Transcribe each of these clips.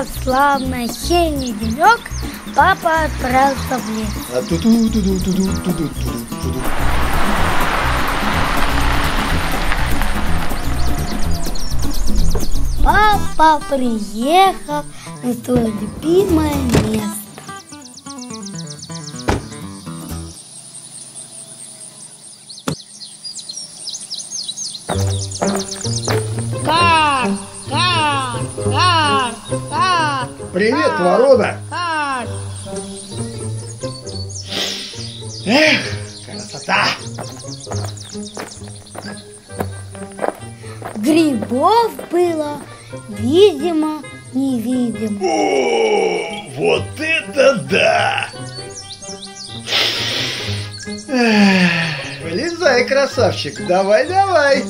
этот славный осенний денек папа отправился в лес. А ту-ду, ту-ду, ту-ду, ту-ду, ту-ду, ту-ду. Папа приехал на свое любимое место. Кар, Привет, ворона! Эх, красота! Грибов было, видимо, невидимо. О, вот это да! Эх, Вылезай, красавчик, давай, давай!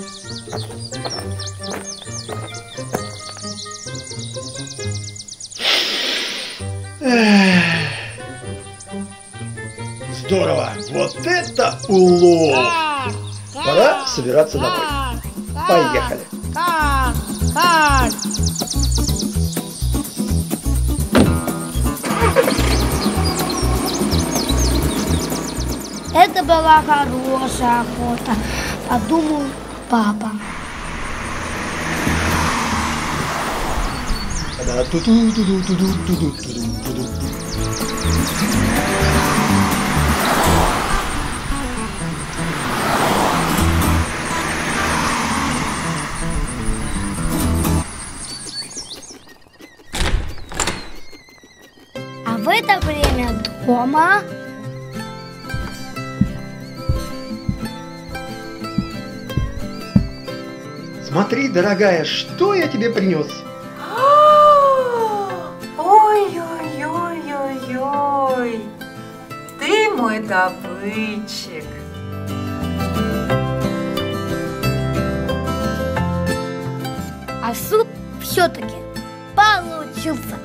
Здорово! Вот это улов! Пора собираться домой. Поехали. Это была хорошая охота, подумал папа. Да. А в это время дома Смотри, дорогая, что я тебе принес? Мой добытчик. а суп все-таки получился.